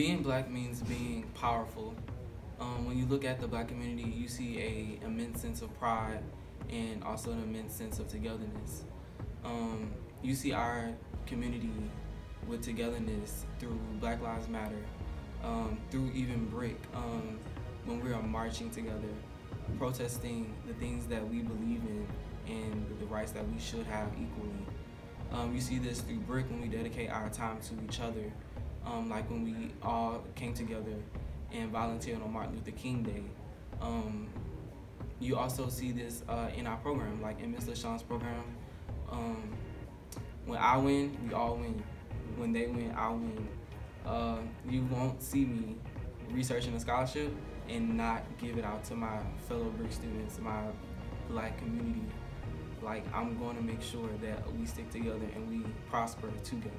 black means being powerful. Um, when you look at the black community, you see a immense sense of pride and also an immense sense of togetherness. Um, you see our community with togetherness through Black Lives Matter, um, through even BRYC, um, when we are marching together, protesting the things that we believe in and the rights that we should have equally. Um, you see this through BRYC when we dedicate our time to each other, um, like when we all came together and volunteered on Martin Luther King Day. Um, you also see this uh, in our program, like in Ms. LaShawn's program. Um, when I win, we all win. When they win, I win. Uh, you won't see me researching a scholarship and not give it out to my fellow BRYC students, my black community. Like I'm going to make sure that we stick together and we prosper together.